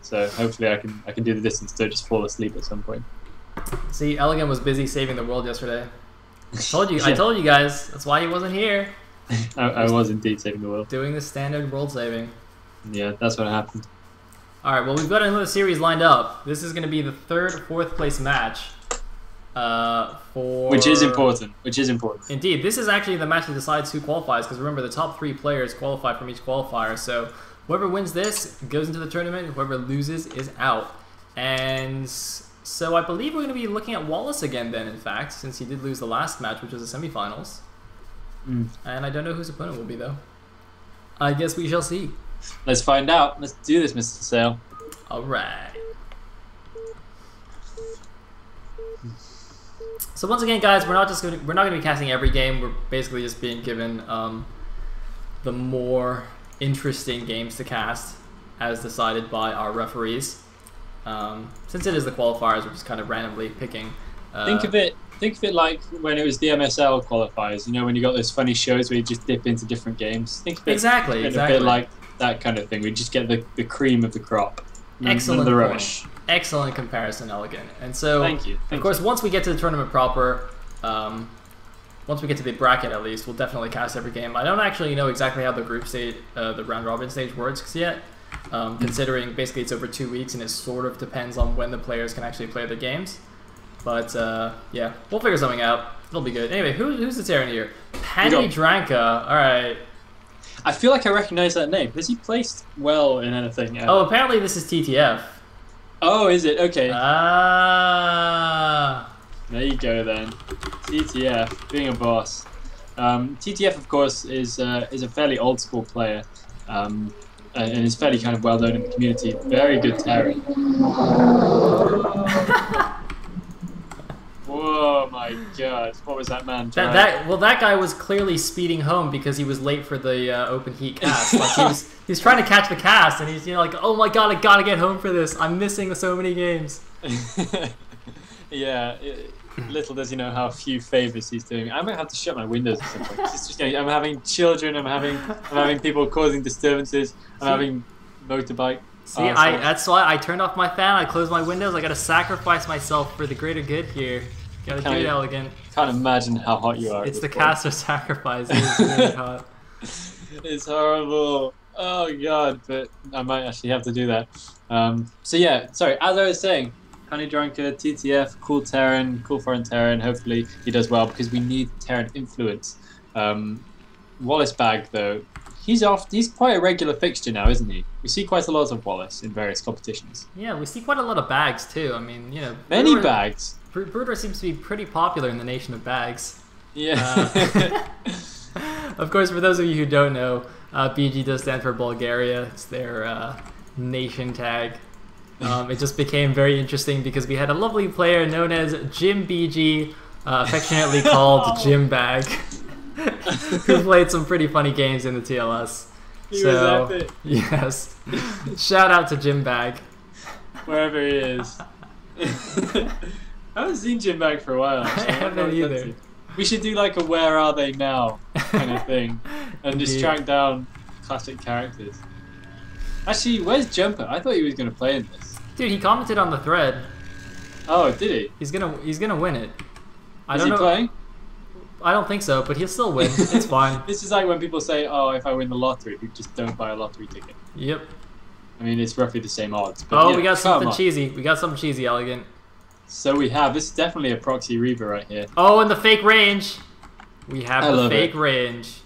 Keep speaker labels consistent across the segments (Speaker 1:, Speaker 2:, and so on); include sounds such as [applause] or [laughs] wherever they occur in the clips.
Speaker 1: so hopefully I can I can do the distance to just fall asleep at some point.
Speaker 2: See, Elegant was busy saving the world yesterday. I [laughs] told you. I told you guys. That's why he wasn't here [laughs]
Speaker 1: I, I was indeed saving the world.
Speaker 2: doing the standard world saving.
Speaker 1: Yeah, that's what happened.
Speaker 2: All right. Well, we've got another series lined up. This is going to be the third, fourth place match. Uh, for
Speaker 1: Which is important. Which is important.
Speaker 2: Indeed, this is actually the match that decides who qualifies. Because remember, the top three players qualify from each qualifier. So whoever wins this goes into the tournament. Whoever loses is out. And so I believe we're going to be looking at Wallace again. Then, in fact, since he did lose the last match, which was the semifinals.
Speaker 1: Mm.
Speaker 2: And I don't know whose opponent will be though. I guess we shall see.
Speaker 1: Let's find out. Let's do this, Mr. Sayle.
Speaker 2: All right. So once again, guys, we're not just going to, we're not going to be casting every game. We're basically just being given um, the more interesting games to cast, as decided by our referees. Um, since it is the qualifiers, we're just kind of randomly picking. Uh,
Speaker 1: Think of it. Think of it like when it was the MSL qualifiers. You know, when you got those funny shows where you just dip into different games. Think of it
Speaker 2: exactly, exactly.
Speaker 1: a bit like that kind of thing. We just get the, the cream of the crop. none- none
Speaker 2: Excellent
Speaker 1: of the.
Speaker 2: Excellent comparison, elegant. And so,
Speaker 1: Thank you.
Speaker 2: Of
Speaker 1: Thank
Speaker 2: course, once we get to the tournament proper, um, once we get to the bracket at least, we'll definitely cast every game. I don't actually know exactly how the group stage, uh, the round robin stage works yet, um, considering basically it's over two weeks and it sort of depends on when the players can actually play the games. But uh, yeah, we'll figure something out. It'll be good. Anyway, who, who's the Terran here? Penny Dranka. All right.
Speaker 1: I feel like I recognize that name. Has he placed well in anything? ever?
Speaker 2: Oh, apparently this is TTF.
Speaker 1: Oh, is it? Okay.
Speaker 2: Ah.
Speaker 1: There you go then. TTF, being a boss. Um, TTF, of course, is uh, is a fairly old school player, um, and and is fairly kind of well known in the community. Very good Terry. [laughs] Whoa, my God! What was that man?
Speaker 2: That, that well, that guy was clearly speeding home because he was late for the uh, open heat cast. [laughs] Like he was, he's trying to catch the cast, and he's you know like, oh my god, I gotta get home for this. I'm missing so many games. [laughs]
Speaker 1: yeah. It, [clears throat] little does he know how few favors he's doing. I might have to shut my windows at some point. It's just getting, I'm having children. I'm having I'm having people causing disturbances. I'm
Speaker 2: See?
Speaker 1: having motorbike.
Speaker 2: See,
Speaker 1: Oh,
Speaker 2: I that's why I turned off my fan. I closed my windows. I gotta sacrifice myself for the greater good here. Gotta do
Speaker 1: Can
Speaker 2: it
Speaker 1: I-
Speaker 2: elegant.
Speaker 1: Can't imagine how hot you are.
Speaker 2: It's the
Speaker 1: point.
Speaker 2: caster sacrifice. It's really [laughs] hot.
Speaker 1: It's horrible. Oh god, but I might actually have to do that. Um, so yeah, sorry. As I was saying, Honey Drunker, TTF, cool Terran, cool foreign Terran. Hopefully he does well because we need Terran influence. Um, Wallace Bag though, he's off. He's quite a regular fixture now, isn't he? We see quite a lot of Wallace in various competitions.
Speaker 2: Yeah, we see quite a lot of bags too. I mean, you know,
Speaker 1: Many
Speaker 2: Bruder-
Speaker 1: bags.
Speaker 2: Bru- Bruder seems to be pretty popular in the nation of bags.
Speaker 1: Yeah.
Speaker 2: Uh, [laughs] of course, for those of you who don't know, uh, BG does stand for Bulgaria. It's their uh, nation tag. Um, it just became very interesting because we had a lovely player known as Jim BG, uh, affectionately [laughs] called Jim Bag, [laughs] who played some pretty funny games in the TLS.
Speaker 1: He was
Speaker 2: so,
Speaker 1: epic. [laughs]
Speaker 2: yes, shout out to Jim Bag.
Speaker 1: wherever he is. I haven't seen Jim Bag for a while. Actually.
Speaker 2: I haven't either.
Speaker 1: We should do like a "Where Are They Now" kind of thing, and just track down classic characters. Actually, where's Jumper? I thought he was going to play in this.
Speaker 2: Dude, he commented on the thread.
Speaker 1: Oh, did he?
Speaker 2: He's gonna he's gonna win it. I
Speaker 1: Is
Speaker 2: don't
Speaker 1: he
Speaker 2: know.
Speaker 1: playing?
Speaker 2: I don't think so, but he'll still win. [laughs] It's fine.
Speaker 1: This is like when people say, "Oh, if I win the lottery, we just don't buy a lottery ticket."
Speaker 2: Yep.
Speaker 1: I mean, it's roughly the same odds. But
Speaker 2: Oh,
Speaker 1: yeah,
Speaker 2: we got something
Speaker 1: on.
Speaker 2: cheesy. We got something cheesy, elegant.
Speaker 1: So we have. This is definitely a proxy Reaver right here.
Speaker 2: Oh, and the fake range. We have
Speaker 1: I
Speaker 2: the fake
Speaker 1: it.
Speaker 2: range.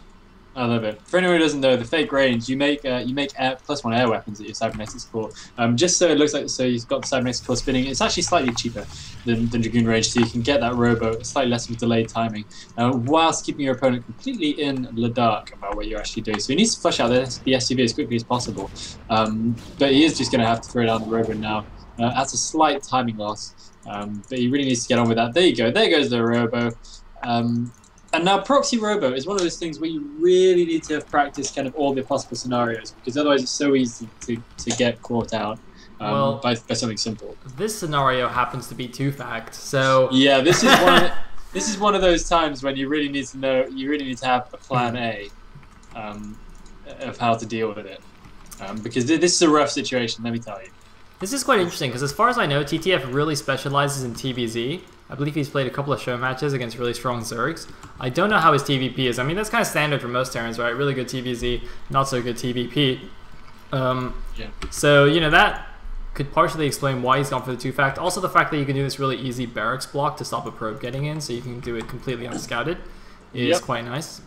Speaker 1: I love it. For anyone who doesn't know, the fake range, you make uh, you make air, plus one air weapons at your cybernetics core, um, just so it looks like so you've got the cybernetics core spinning. It's actually slightly cheaper than, than dragoon range, so you can get that robo slightly less a delayed timing, uh, whilst keeping your opponent completely in the dark about what you're actually doing. So he needs to flush out the, the SCV as quickly as possible, um, but he is just going to have to throw down the robo now. Uh, that's a slight timing loss, um, but he really needs to get on with that. There you go. There goes the robo. Um, and now proxy robo is one of those things where you really need to have practiced kind of all the possible scenarios because otherwise it's so easy to, to get caught out um,
Speaker 2: Well-
Speaker 1: by, by something simple.
Speaker 2: This scenario happens to be two fact. So [laughs]
Speaker 1: Yeah, this is one. [laughs] this is one of those times when you really need to know. You really need to have a plan A um, of how to deal with it um, because th- this is a rough situation. Let me tell you.
Speaker 2: This is quite interesting because, as far as I know, TTF really specializes in TVZ. I believe he's played a couple of show matches against really strong Zergs. I don't know how his TVP is. I mean, that's kind of standard for most Terrans, right? Really good TVZ, not so good TVP. Um,
Speaker 1: Yeah.
Speaker 2: So, you know, that could partially explain why he's gone for the two fact. Also, the fact that you can do this really easy barracks block to stop a probe getting in, so you can do it completely unscouted, is
Speaker 1: Yep.
Speaker 2: quite nice.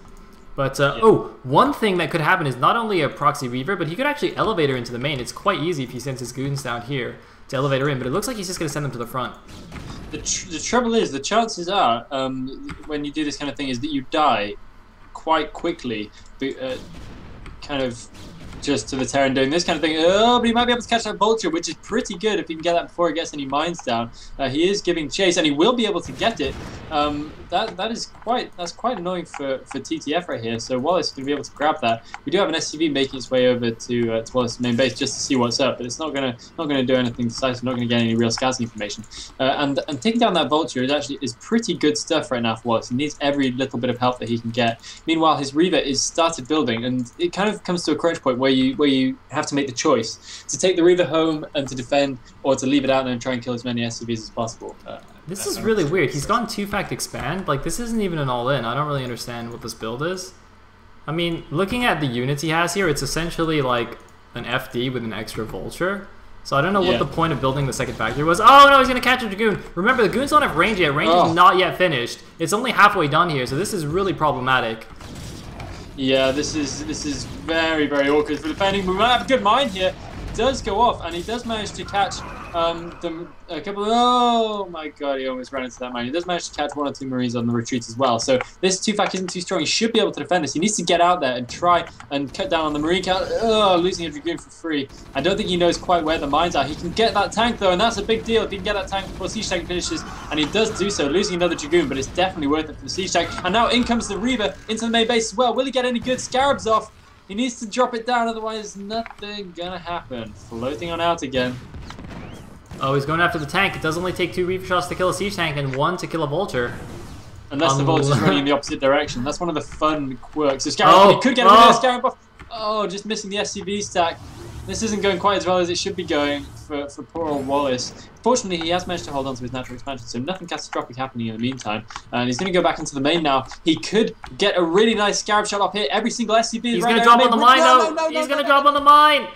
Speaker 2: But, uh,
Speaker 1: Yeah.
Speaker 2: oh, one thing that could happen is not only a proxy Reaver, but he could actually elevator into the main. It's quite easy if he sends his goons down here to elevator in, but it looks like he's just going to send them to the front.
Speaker 1: The, tr- the trouble is, the chances are, um, when you do this kind of thing, is that you die quite quickly, uh, kind of just to the Terran doing this kind of thing. Oh, but he might be able to catch that vulture, which is pretty good if he can get that before it gets any mines down. Uh, he is giving chase, and he will be able to get it. Um, that that is quite that's quite annoying for, for TTF right here. So Wallace is going to be able to grab that. We do have an SCV making its way over to uh, to Wallace's main base just to see what's up, but it's not gonna not gonna do anything decisive. Not gonna get any real scouting information. Uh, and and taking down that vulture is actually is pretty good stuff right now for Wallace. He needs every little bit of help that he can get. Meanwhile, his Reaver is started building, and it kind of comes to a crunch point where you where you have to make the choice to take the Reaver home and to defend, or to leave it out and try and kill as many SCVs as possible. Uh,
Speaker 2: This is really weird. He's gone two fact expand. Like this isn't even an all in. I don't really understand what this build is. I mean, looking at the units he has here, it's essentially like an FD with an extra vulture. So I don't know
Speaker 1: Yeah.
Speaker 2: what the point of building the second factory was. Oh no, he's gonna catch a dragoon. Remember, the goons don't have range yet. Range
Speaker 1: Oh.
Speaker 2: is not yet finished. It's only halfway done here, so this is really problematic.
Speaker 1: Yeah, this is this is very very awkward for defending. We might have a good mind here. Does go off, and he does manage to catch um, the, a couple. oh my god, he almost ran into that mine. He does manage to catch one or two marines on the retreat as well. So this two fact isn't too strong. He should be able to defend this. He needs to get out there and try and cut down on the marine count. Oh, losing a dragoon for free. I don't think he knows quite where the mines are. He can get that tank though, and that's a big deal if he can get that tank before siege tank finishes. And he does do so, losing another dragoon, but it's definitely worth it for the siege tank. And now in comes the Reaver into the main base as well. Will he get any good scarabs off? He needs to drop it down, otherwise nothing gonna happen. Floating on out again.
Speaker 2: Oh, he's going after the tank. It does only take two reaver shots to kill a siege tank and one to kill a vulture.
Speaker 1: Unless the vulture's running in the [laughs] opposite direction. That's one of the fun quirks. So Scarab,
Speaker 2: Oh,
Speaker 1: he could get a
Speaker 2: oh.
Speaker 1: oh. Scarab off. Oh, just missing the SCV stack. This isn't going quite as well as it should be going for, for poor old Wallace. Fortunately, he has managed to hold on to his natural expansion, so nothing catastrophic happening in the meantime. And he's going to go back into the main now. He could get a really nice Scarab shot up here. Every single SCV is
Speaker 2: He's
Speaker 1: right
Speaker 2: gonna drop on the mine
Speaker 1: no,
Speaker 2: though.
Speaker 1: No, no,
Speaker 2: he's gonna
Speaker 1: no,
Speaker 2: drop on the mine.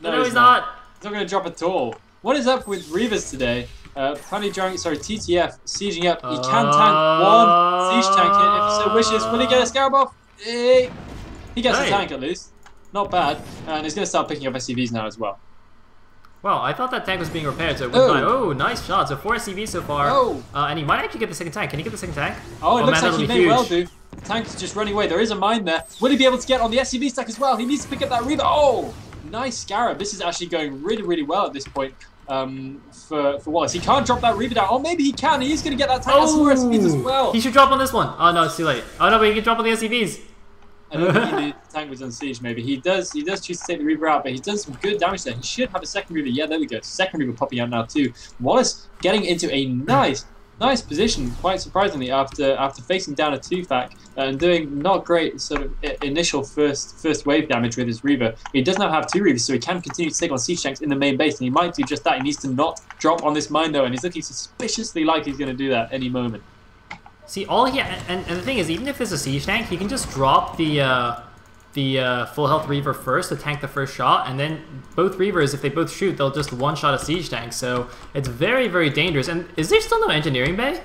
Speaker 2: No, he's, not.
Speaker 1: He's not going to drop at all. What is up with Reavers today? Uh, Planet Giant, sorry, TTF, sieging up. He can tank one siege tank here if he so wishes. Will he get a Scarab off? Eh, He gets
Speaker 2: Hey.
Speaker 1: a tank at least. Not bad. And he's going to start picking up SCVs now as well.
Speaker 2: Well, I thought that tank was being repaired, so
Speaker 1: Oh.
Speaker 2: Oh, nice shot. So four CV so far.
Speaker 1: Oh.
Speaker 2: Uh, and he might actually get the second tank. Can he get the second tank?
Speaker 1: Oh, it
Speaker 2: Oh,
Speaker 1: looks
Speaker 2: man,
Speaker 1: like he may
Speaker 2: be
Speaker 1: well do. The tank is just running away. There is a mine there. Will he be able to get on the SCV stack as well? He needs to pick up that Reaver. Oh, nice Scarab. This is actually going really, really well at this point um, for, for Wallace. He can't drop that Reaver down. Oh, maybe he can. He's going to get that tank. That's more SCVs as well.
Speaker 2: He should drop on this one. Oh no, it's too late. Oh no, but he can drop on the SCVs.
Speaker 1: I don't think [laughs] the tank was on siege. Maybe he does. He does choose to take the Reaver out, but he's done some good damage there. He should have a second Reaver. Yeah, there we go. Second Reaver popping out now too. Wallace getting into a nice, nice position. Quite surprisingly, after after facing down a two fac and doing not great sort of initial first first wave damage with his Reaver. He does now have two Reavers, so he can continue to take on siege tanks in the main base, and he might do just that. He needs to not drop on this mine though, and he's looking suspiciously like he's going to do that any moment.
Speaker 2: See, all he and, and the thing is, even if there's a siege tank, he can just drop the uh, the uh, full health reaver first to tank the first shot, and then both reavers, if they both shoot, they'll just one shot a siege tank. So it's very very dangerous. And is there still no engineering bay?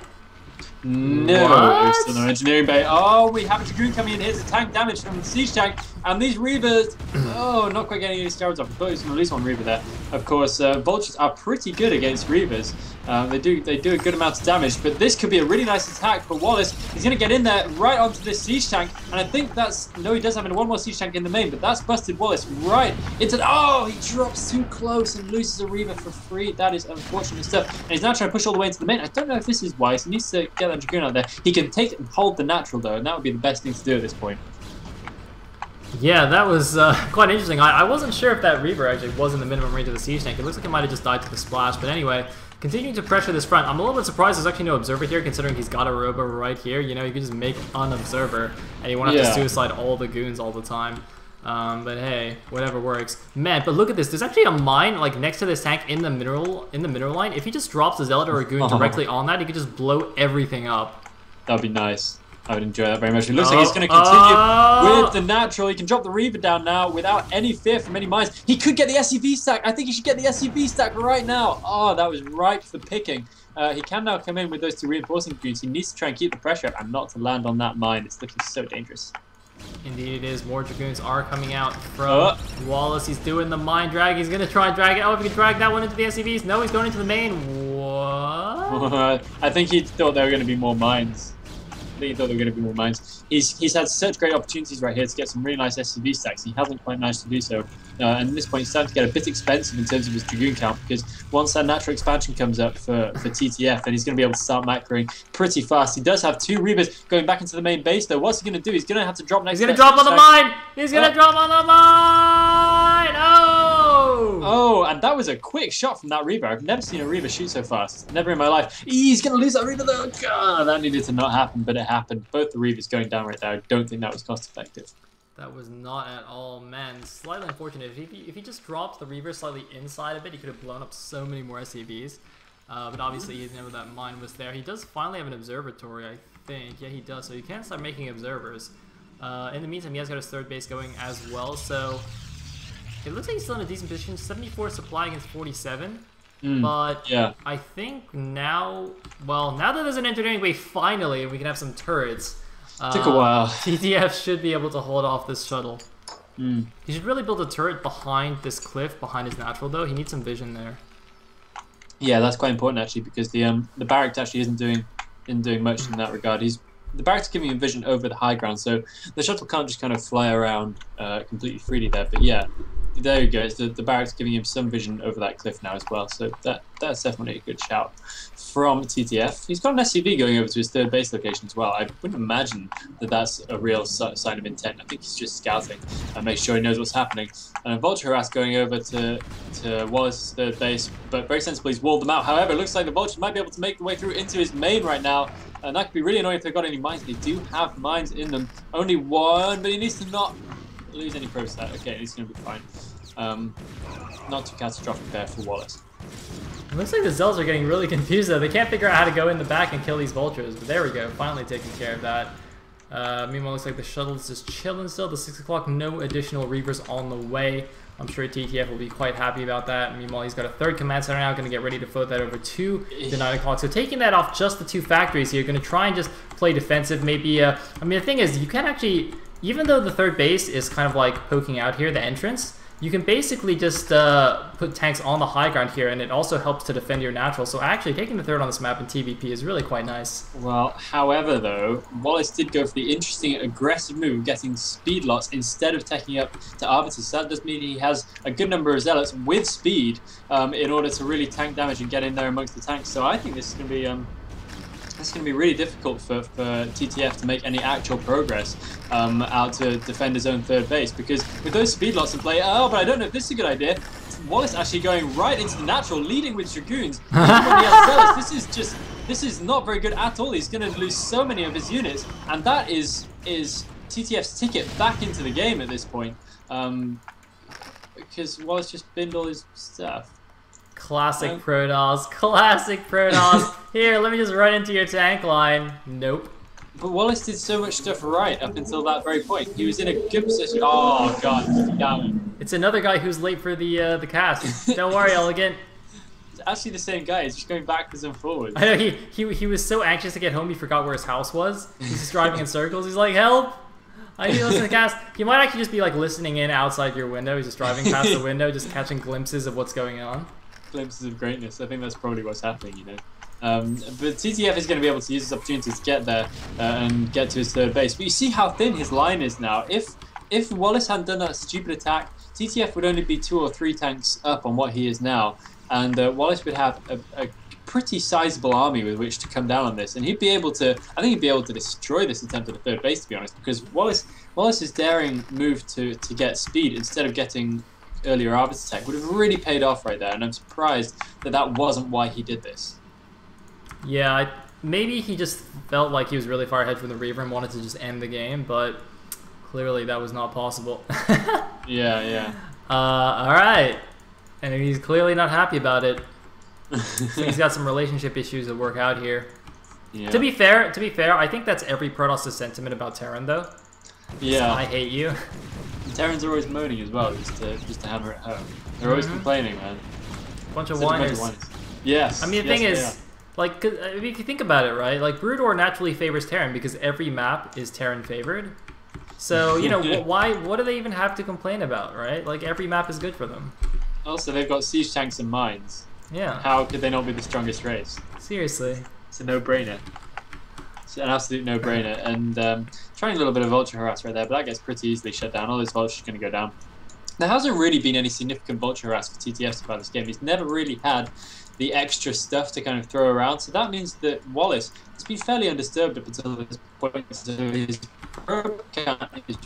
Speaker 1: No,
Speaker 2: What?
Speaker 1: still no engineering bay. Oh, we have a Dragoon coming in. Here's the tank damage from the siege tank. And these Reavers, [clears throat] oh, not quite getting any scarabs off. I thought he was going to lose one Reaver there. Of course, uh, Vultures are pretty good against Reavers. Uh, they do they do a good amount of damage, but this could be a really nice attack for Wallace. He's going to get in there right onto this siege tank, and I think that's no, he does have one more siege tank in the main, but that's busted Wallace right It's into. Oh, he drops too close and loses a Reaver for free. That is unfortunate stuff. And he's now trying to push all the way into the main. I don't know if this is wise. He needs to get that Dragoon out there. He can take and hold the natural though, and that would be the best thing to do at this point.
Speaker 2: Yeah, that was uh, [laughs] quite interesting. I, I wasn't sure if that Reaver actually was in the minimum range of the Siege Tank. It looks like it might have just died to the splash. But anyway, continuing to pressure this front. I'm a little bit surprised there's actually no Observer here, considering he's got a Robo right here. You know, you can just make an Observer, and you won't have
Speaker 1: Yeah.
Speaker 2: to suicide all the goons all the time. Um, but hey, whatever works. Man, but look at this. There's actually a mine like next to this tank in the mineral in the mineral line. If he just drops a Zealot or a Goon [laughs]
Speaker 1: Oh.
Speaker 2: directly on that, he could just blow everything up.
Speaker 1: That'd be nice. I would enjoy that very much. It looks like
Speaker 2: Oh,
Speaker 1: he's going to continue
Speaker 2: oh.
Speaker 1: with the natural. He can drop the Reaver down now without any fear from any mines. He could get the SCV stack. I think he should get the SCV stack right now. Oh, that was ripe for picking. Uh, he can now come in with those two reinforcing goons. He needs to try and keep the pressure up and not to land on that mine. It's looking so dangerous.
Speaker 2: Indeed, it is. More Dragoons are coming out from
Speaker 1: Oh.
Speaker 2: Wallace. He's doing the mine drag. He's gonna try and drag it. Oh, if he can drag that one into the SCVs. No, he's going into the main. What? [laughs]
Speaker 1: I think he thought there were going to be more mines. He thought there were going to be more mines. He's he's had such great opportunities right here to get some really nice SCV stacks. He hasn't quite managed to do so. Uh, and at this point, he's starting to get a bit expensive in terms of his Dragoon count because once that natural expansion comes up for, for TTF, then he's going to be able to start macroing pretty fast. He does have two Reavers going back into the main base, though. What's he going to do? He's going to have to drop next
Speaker 2: He's gonna drop on the mine. He's gonna
Speaker 1: Oh.
Speaker 2: drop on the mine. Oh.
Speaker 1: Oh, and that was a quick shot from that Reaver. I've never seen a Reaver shoot so fast. Never in my life. He's going to lose that Reaver though. God, that needed to not happen, but it happened. Both the Reavers going down right there. I don't think that was cost effective.
Speaker 2: That was not at all, man. Slightly unfortunate. If he, if he just dropped the Reaver slightly inside of it, he could have blown up so many more SCVs. Uh, but obviously, he didn't know that mine was there. He does finally have an observatory, I think. Yeah, he does. So he can start making observers. Uh, in the meantime, he has got his third base going as well. So it looks like he's still in a decent position. 74 supply against 47.
Speaker 1: Mm,
Speaker 2: But
Speaker 1: yeah.
Speaker 2: I think now, well, now that there's an engineering bay finally, we can have some turrets.
Speaker 1: Took a
Speaker 2: uh,
Speaker 1: while. [laughs]
Speaker 2: TTF should be able to hold off this shuttle.
Speaker 1: Mm.
Speaker 2: He should really build a turret behind this cliff, behind his natural though. He needs some vision there.
Speaker 1: Yeah, that's quite important actually because the um the barracks actually isn't doing isn't doing much in that regard. He's the barracks giving him vision over the high ground, so the shuttle can't just kind of fly around uh, completely freely there. But yeah, there you go. It's the, the barracks giving him some vision over that cliff now as well. So that that's definitely a good shout from TTF. He's got an SCV going over to his third base location as well. I wouldn't imagine that that's a real sign of intent. I think he's just scouting and make sure he knows what's happening. And a Vulture Harass going over to to Wallace's third base, but very sensibly he's walled them out. However, it looks like the Vulture might be able to make their way through into his main right now. And that could be really annoying if they've got any mines. They do have mines in them. Only one, but he needs to not lose any pro stat. Okay, he's going to be fine. Um, not too catastrophic there for Wallace.
Speaker 2: It looks like the Zells are getting really [laughs] confused though. They can't figure out how to go in the back and kill these vultures. But there we go, finally taking care of that. Uh, meanwhile, looks like the shuttle's just chilling still. The 6 o'clock, no additional Reavers on the way. I'm sure TTF will be quite happy about that. Meanwhile, he's got a third command center now, going to get ready to float that over to the 9 o'clock. So taking that off just the two factories here, going to try and just play defensive. Maybe, uh, I mean, the thing is, you can actually, even though the third base is kind of like poking out here, the entrance, you can basically just uh, put tanks on the high ground here, and it also helps to defend your natural. So actually, taking the third on this map in TVP is really quite nice.
Speaker 1: Well, however, though, Wallace did go for the interesting, aggressive move, getting speed lots instead of taking up to Arbiter. So that does mean he has a good number of zealots with speed um, in order to really tank damage and get in there amongst the tanks. So I think this is going to be um, is going to be really difficult for, for TTF to make any actual progress um, out to defend his own third base because with those speed lots in play, oh, but I don't know if this is a good idea. Wallace actually going right into the natural, leading with dragoons. Even when he has zealots, this is just this is not very good at all. He's going to lose so many of his units, and that is is TTF's ticket back into the game at this point. Um, because Wallace just binned all his stuff.
Speaker 2: Classic
Speaker 1: Um,
Speaker 2: Protoss, classic Protoss. [laughs] Here, let me just run into your tank line. Nope.
Speaker 1: But Wallace did so much stuff right up until that very point. He was in a good position. Oh god, damn
Speaker 2: It's another guy who's late for the uh, the cast. Don't worry, Elegant. [laughs]
Speaker 1: It's actually the same guy. He's just going backwards and forwards.
Speaker 2: I know he, he he was so anxious to get home he forgot where his house was. He's just driving in [laughs] circles. He's like, help! I need to listen to the cast. He might actually just be like listening in outside your window. He's just driving past the window, just catching glimpses of what's going on.
Speaker 1: Glimpses of greatness. I think that's probably what's happening. You know. Um, but TTF is going to be able to use this opportunity to get there uh, and get to his third base. But you see how thin his line is now. If if Wallace hadn't done that stupid attack, TTF would only be two or three tanks up on what he is now, and uh, Wallace would have a, a pretty sizable army with which to come down on this, and he'd be able to. I think he'd be able to destroy this attempt at the third base, to be honest, because Wallace Wallace's daring move to to get speed instead of getting earlier Arbiter attack would have really paid off right there, and I'm surprised that that wasn't why he did this.
Speaker 2: Yeah, I, maybe he just felt like he was really far ahead from the Reaver and wanted to just end the game, but Clearly, that was not possible. [laughs]
Speaker 1: Yeah, yeah.
Speaker 2: uh, all right, and he's clearly not happy about it. So he's got [laughs] some relationship issues to work out here.
Speaker 1: yeah.
Speaker 2: To be fair, to be fair, I think that's every Protoss' sentiment about Terran, though.
Speaker 1: Yeah.
Speaker 2: I hate you.
Speaker 1: Terrans are always moaning as well, just to just to hammer it home. They're always
Speaker 2: Mhm.
Speaker 1: complaining, man.
Speaker 2: Bunch of
Speaker 1: a bunch of
Speaker 2: whiners.
Speaker 1: whiners. Yes.
Speaker 2: I mean, the
Speaker 1: yes,
Speaker 2: thing is, like, 'cause, uh, if you think about it, right? Like, Brood War naturally favors Terran because every map is Terran favored. So, [laughs] you know, wh- why? What do they even have to complain about, right? Like, every map is good for them.
Speaker 1: Also, they've got siege tanks and mines.
Speaker 2: Yeah,
Speaker 1: How could they not be the strongest race?
Speaker 2: seriously.
Speaker 1: It's a no-brainer. It's an absolute no-brainer. [laughs] And um, trying a little bit of vulture harass right there, but that gets pretty easily shut down. All those vultures are going to go down. There hasn't really been any significant vulture harass for TTF about this game. He's never really had the extra stuff to kind of throw around. So that means that Wallace has been fairly undisturbed up until this point. So his probe count is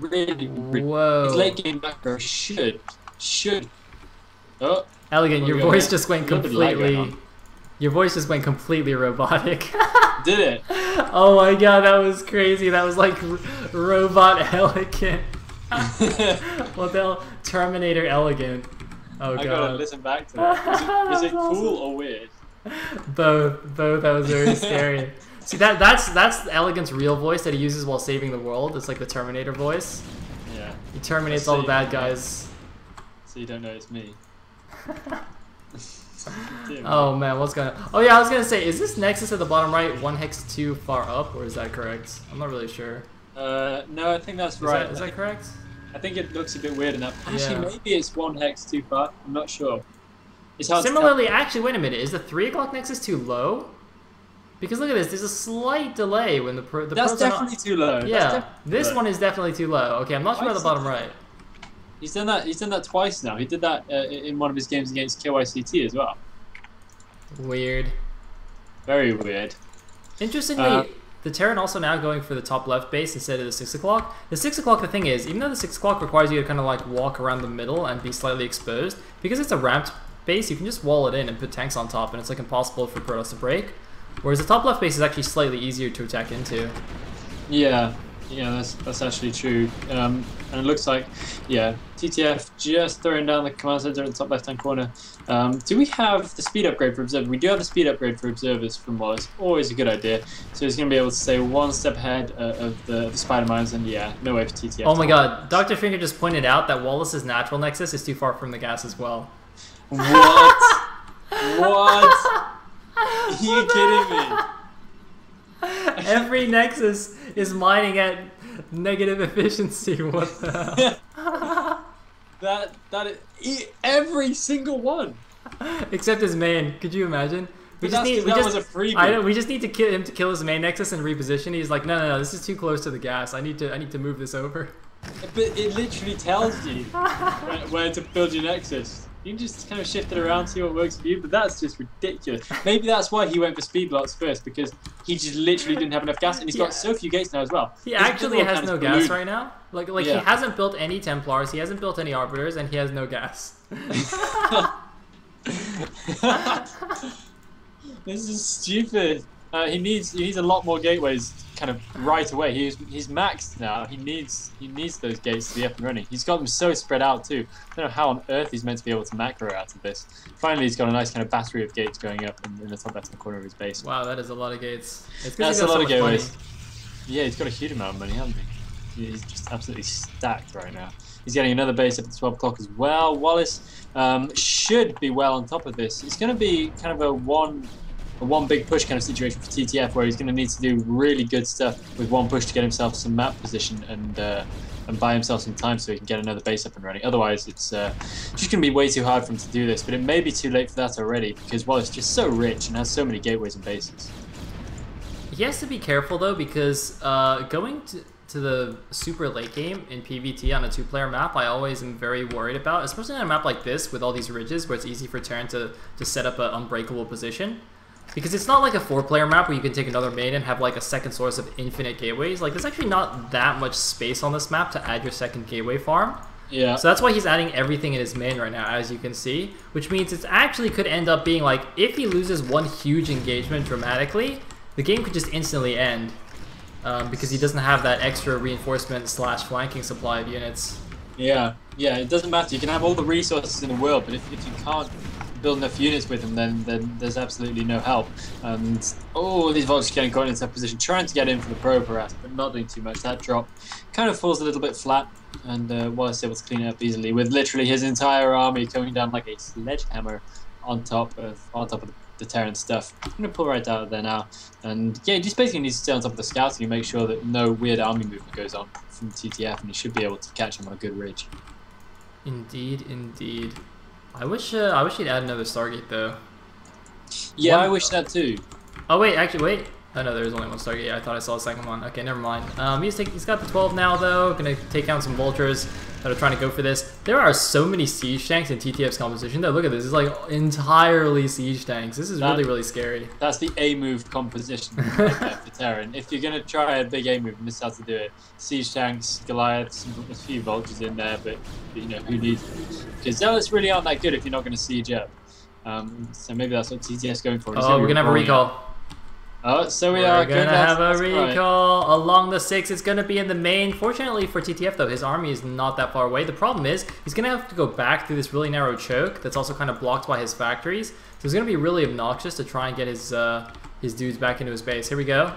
Speaker 1: really, really
Speaker 2: Whoa.
Speaker 1: his late game macro should should. Oh,
Speaker 2: Elegant, your voice just went
Speaker 1: A little bit of lag going
Speaker 2: completely.
Speaker 1: On.
Speaker 2: Your voice just went completely robotic. [laughs]
Speaker 1: did it?
Speaker 2: oh my god, that was crazy. That was like r- robot [laughs] elegant. [laughs] what the hell? Terminator elegant. Oh god.
Speaker 1: I gotta
Speaker 2: god.
Speaker 1: listen back to that. Is it, is
Speaker 2: That's
Speaker 1: it cool
Speaker 2: awesome.
Speaker 1: or weird?
Speaker 2: Both, both. That was very scary. See that that's that's Elegant's real voice that he uses while saving the world. It's like the Terminator voice.
Speaker 1: Yeah.
Speaker 2: He terminates all the bad guys.
Speaker 1: So you don't know it's me.
Speaker 2: Oh man, what's going on? Oh yeah, I was gonna say, is this Nexus at the bottom right one hex too far up, or is that correct? I'm not really sure.
Speaker 1: Uh, no, I think that's
Speaker 2: Is
Speaker 1: right.
Speaker 2: that, is that correct?
Speaker 1: I think it looks a bit weird enough. Actually,
Speaker 2: Yeah.
Speaker 1: maybe it's one hex too far. I'm not sure. It's hard to.
Speaker 2: Similarly, actually, wait a minute. Is the three o'clock Nexus too low? Because look at this. There's a slight delay when the pro. The
Speaker 1: That's
Speaker 2: are not-
Speaker 1: definitely too low.
Speaker 2: Yeah, this
Speaker 1: low.
Speaker 2: one is definitely too low. Okay, I'm not sure about the bottom right.
Speaker 1: He's done that. He's done that twice now. He did that uh, in one of his games against KYCT as well.
Speaker 2: Weird.
Speaker 1: Very weird.
Speaker 2: Interestingly,
Speaker 1: Uh,
Speaker 2: the Terran also now going for the top left base instead of the six o'clock. The six o'clock, the thing is, even though the six o'clock requires you to kind of like walk around the middle and be slightly exposed, because it's a ramped base, you can just wall it in and put tanks on top, and it's like impossible for Protoss to break. Whereas the top left base is actually slightly easier to attack into.
Speaker 1: Yeah, yeah, that's that's actually true. Um, and it looks like, yeah, TTF just throwing down the command center in the top left-hand corner. Um, do we have the speed upgrade for observers? We do have the speed upgrade for observers from Wallace. Always a good idea. So he's going to be able to stay one step ahead uh, of the, the spider mines, and yeah, no way for TTF.
Speaker 2: Oh my god, Dr. Finger just pointed out that Wallace's natural nexus is too far from the gas as well.
Speaker 1: What? [laughs] what? Are you kidding me? [laughs]
Speaker 2: Every nexus is mining at negative efficiency. What the hell? [laughs]
Speaker 1: That that is, e- every single one.
Speaker 2: Except his main. Could you imagine? We just need. We just,
Speaker 1: was a freebie.
Speaker 2: Know. We just need to kill him to kill his main nexus and reposition. He's like, no, no, no. This is too close to the gas. I need to. I need to move this over.
Speaker 1: But it literally tells you [laughs] where, where to build your nexus. You can just kind of shift it around, see what works for you, but that's just ridiculous. Maybe that's why he went for speed blocks first, because he just literally didn't have enough gas, and he's
Speaker 2: Yeah.
Speaker 1: got so few gates now as well.
Speaker 2: He
Speaker 1: His
Speaker 2: actually has no gas right now. Like, like
Speaker 1: Yeah.
Speaker 2: he hasn't built any Templars. He hasn't built any Arbiters, and he has no gas. [laughs] [laughs]
Speaker 1: this is stupid. Uh, he needs he needs a lot more gateways, kind of right away. He's he's maxed now. He needs he needs those gates to be up and running. He's got them so spread out too. I don't know how on earth he's meant to be able to macro out of this. Finally, he's got a nice kind of battery of gates going up in, in the top left hand corner of his base.
Speaker 2: wow, that is a lot of gates.
Speaker 1: That's a lot
Speaker 2: so
Speaker 1: of
Speaker 2: much money.
Speaker 1: gateways. Yeah, he's got a huge amount of money, hasn't he? He's just absolutely stacked right now. He's getting another base up at 12 o'clock as well. Wallace um, should be well on top of this. It's going to be kind of a one, a one big push kind of situation for TTF, where he's going to need to do really good stuff with one push to get himself some map position and uh, and buy himself some time so he can get another base up and running. Otherwise, it's uh, just going to be way too hard for him to do this. But it may be too late for that already because Wallace is just so rich and has so many gateways and bases.
Speaker 2: He has to be careful though because uh, going to, to the super late game in PvT on a two-player map, I always am very worried about, especially on a map like this with all these ridges where it's easy for Terran to, to set up an unbreakable position. Because it's not like a four-player map where you can take another main and have like a second source of infinite gateways. Like there's actually not that much space on this map to add your second gateway farm.
Speaker 1: Yeah.
Speaker 2: So that's why he's adding everything in his main right now, as you can see. Which means it actually could end up being like, if he loses one huge engagement dramatically, the game could just instantly end. um, because he doesn't have that extra reinforcement slash flanking supply of units.
Speaker 1: Yeah, yeah, it doesn't matter. You can have all the resources in the world, but if, if you can't build enough units with them, then then there's absolutely no help. And oh, these Vultures getting caught into that position, trying to get in for the pro harass, but not doing too much. That drop kind of falls a little bit flat, and uh, Wallace able to clean it up easily with literally his entire army coming down like a sledgehammer on top of on top of the, Terran stuff. I'm gonna pull right out of there now, and yeah, just basically needs to stay on top of the scouting and make sure that no weird army movement goes on from TTF, and he should be able to catch him on a good ridge.
Speaker 2: Indeed, indeed. I wish uh, I wish he'd add another Stargate though.
Speaker 1: Yeah,
Speaker 2: One-
Speaker 1: I wish that too.
Speaker 2: Oh wait, actually wait. Oh no, there's only one Stargate. I thought I saw a second one. Okay, never mind. Um, he's take, he's got the 12 now though. Gonna take down some vultures that are trying to go for this. There are so many siege tanks in TTF's composition though. Look at this. It's like entirely siege tanks. This is
Speaker 1: That-
Speaker 2: really really scary.
Speaker 1: That's the A move composition [laughs] right for Terran. If you're gonna try a big A move, this is how to do it. Siege tanks, Goliaths, a few vultures in there, but you know who needs them? Because zealots really aren't that good if you're not gonna siege up. Um, so maybe that's what TTS going for.
Speaker 2: Oh, we're gonna have a
Speaker 1: recall. out.
Speaker 2: Recall.
Speaker 1: Oh, so we
Speaker 2: We're
Speaker 1: are
Speaker 2: gonna
Speaker 1: good,
Speaker 2: have a
Speaker 1: that's right.
Speaker 2: recall along the six. It's gonna be in the main. Fortunately for TTF though, his army is not that far away. The problem is he's gonna have to go back through this really narrow choke that's also kind of blocked by his factories. So it's gonna be really obnoxious to try and get his uh, his dudes back into his base. Here we go.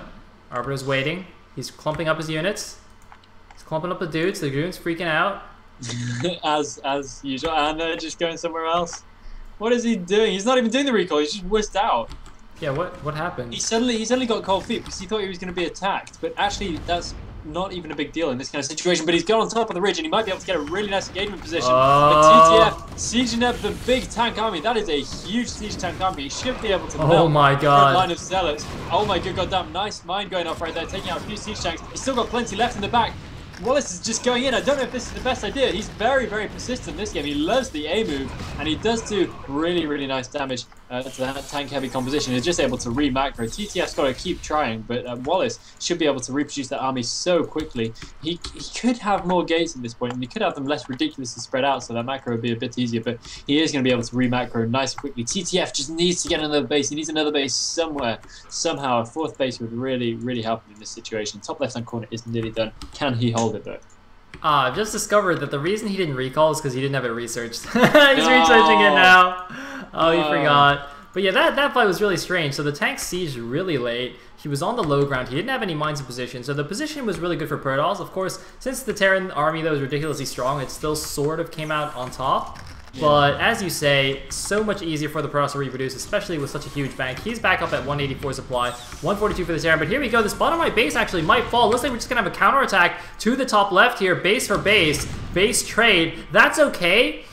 Speaker 2: Arbiter's waiting. He's clumping up his units. He's clumping up the dudes. The dudes freaking out. [laughs]
Speaker 1: as as usual, and they're just going somewhere else. What is he doing? He's not even doing the recall. He's just whisked out.
Speaker 2: Yeah, what what happened?
Speaker 1: He suddenly he suddenly got cold feet because he thought he was going to be attacked, but actually that's not even a big deal in this kind of situation. But he's got on top of the ridge and he might be able to get a really nice engagement position.
Speaker 2: Oh.
Speaker 1: But TTF sieging up the big tank army. That is a huge siege tank army. He should be able to.
Speaker 2: Oh my
Speaker 1: front line of zealots. Oh my good goddamn! Nice mine going off right there, taking out a few siege tanks. He's still got plenty left in the back. Wallace is just going in. I don't know if this is the best idea. He's very, very persistent this game. He loves the A move, and he does do really, really nice damage uh, to that tank-heavy composition. He's just able to re-macro. TTF's got to keep trying, but uh, Wallace should be able to reproduce that army so quickly. He, he could have more gates at this point, and he could have them less ridiculously spread out, so that macro would be a bit easier, but he is going to be able to re-macro nice and quickly. TTF just needs to get another base. He needs another base somewhere. Somehow, a fourth base would really, really help him in this situation. Top left-hand corner is nearly done. Can he hold it, though?
Speaker 2: Ah, I've just discovered that the reason he didn't recall is because he didn't have it researched. [laughs] He's researching it now. Oh, he forgot. But yeah, that, that fight was really strange. So the tank sieged really late. He was on the low ground. He didn't have any mines in position. So the position was really good for Protoss. Of course, since the Terran army that was ridiculously strong, it still sort of came out on top. But as you say, so much easier for the Protoss to reproduce, especially with such a huge bank. He's back up at 184 supply, 142 for the Terran. But here we go. This bottom right base actually might fall. Looks like we're just going to have a counterattack to the top left here. Base for base. Base trade. That's okay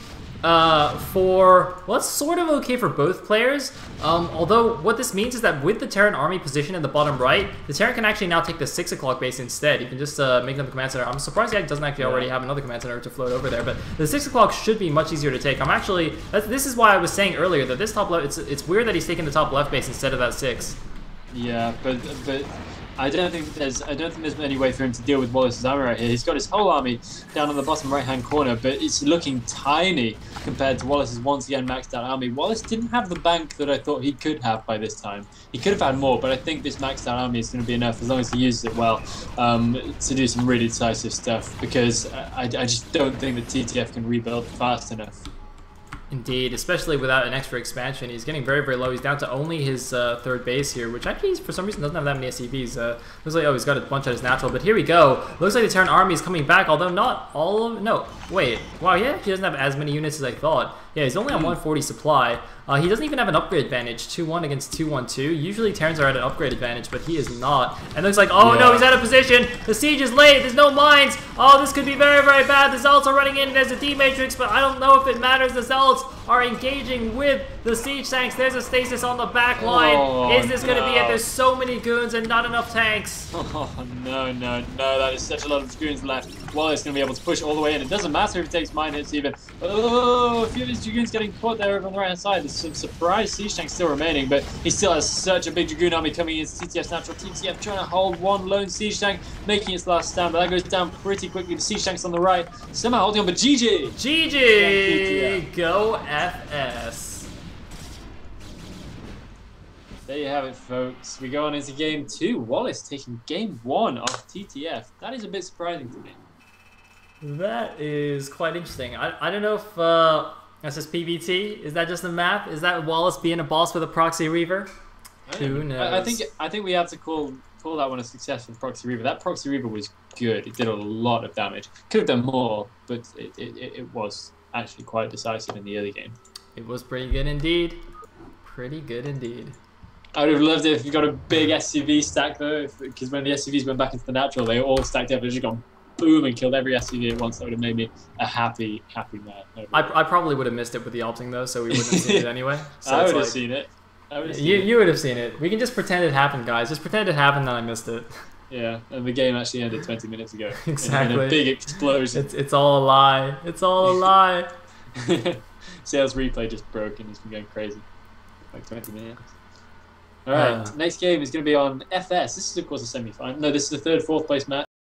Speaker 2: uh, for well, that's sort of okay for both players. Um, although what this means is that with the Terran army position in the bottom right, the Terran can actually now take the six o'clock base instead. You can just uh, make them a command center. I'm surprised he doesn't actually already have another command center to float over there. But the six o'clock should be much easier to take. I'm actually that's, this is why I was saying earlier that this top left it's it's weird that he's taking the top left base instead of that six.
Speaker 1: Yeah, but but I don't think there's I don't think there's any way for him to deal with Wallace's army right here. He's got his whole army down on the bottom right hand corner, but it's looking tiny compared to Wallace's once again maxed out army. Wallace didn't have the bank that I thought he could have by this time. He could have had more, but I think this maxed out army is going to be enough as long as he uses it well um, to do some really decisive stuff. Because I, I just don't think that TTF can rebuild fast enough.
Speaker 2: Indeed, especially without an extra expansion. He's getting very, very low. He's down to only his uh, third base here, which actually, for some reason, doesn't have that many SCVs. Uh, looks like, oh, he's got a bunch at his natural. But here we go. Looks like the Terran army is coming back, although not all of... No, wait. Wow, yeah, he doesn't have as many units as I thought. Yeah, he's only on 140 supply. Uh, he doesn't even have an upgrade advantage, 2-1 against 2-1-2. Usually Terrans are at an upgrade advantage, but he is not. And looks like, oh no, he's out of position. The siege is late. There's no mines. Oh, this could be very, very bad. The Zealots are running in. There's a D-Matrix, but I don't know if it matters. The Zealots are engaging with the siege tanks. There's a stasis on the back line.
Speaker 1: Oh,
Speaker 2: is this going to be it? There's so many goons and not enough tanks. [laughs]
Speaker 1: Oh no no no! That is such a lot of goons left. Wallace going to be able to push all the way in. It doesn't matter if he takes mine hits even. Oh, a few of his dragoons getting caught there over on the right hand side. There's some surprise siege tanks still remaining, but he still has such a big dragoon army coming in. TTF's natural. TTF trying to hold one lone siege tank, making its last stand, but that goes down pretty quickly. The siege tanks on the right somehow holding on, but GG.
Speaker 2: GG! Go FS.
Speaker 1: There you have it, folks. We go on into game two. Wallace taking game one of TTF. That is a bit surprising to me.
Speaker 2: That is quite interesting. I, I don't know if uh, that's just PVT. Is that just a map? Is that Wallace being a boss with a proxy reaver?
Speaker 1: I
Speaker 2: Who
Speaker 1: don't. I, I think I think we have to call call that one a success for Proxy Reaver. That Proxy Reaver was good. It did a lot of damage. Could have done more, but it, it, it it was actually quite decisive in the early game.
Speaker 2: It was pretty good indeed. Pretty good indeed.
Speaker 1: I would have loved it if you got a big SCV stack though, because when the SCVs went back into the natural, they all stacked up and just gone boom and killed every SCV at once. That would have made me a happy, happy man.
Speaker 2: I, I probably would have missed it with the opting though, so we wouldn't have seen it [laughs] anyway. So
Speaker 1: I would have
Speaker 2: like-
Speaker 1: seen it. I would have
Speaker 2: You,
Speaker 1: it.
Speaker 2: you would have seen it. We can just pretend it happened, guys. Just pretend it happened that I missed it. [laughs]
Speaker 1: Yeah, and the game actually ended 20 minutes ago. in- [laughs] In,
Speaker 2: Exactly.
Speaker 1: a big explosion.
Speaker 2: It's it's all a lie. It's all a lie.
Speaker 1: Sayle's replay just broke and it's been going crazy. Like 20 minutes. Alright,
Speaker 2: Uh.
Speaker 1: next game is going to be on FS. This is, of course, a semi final. No, this is the third, fourth place match.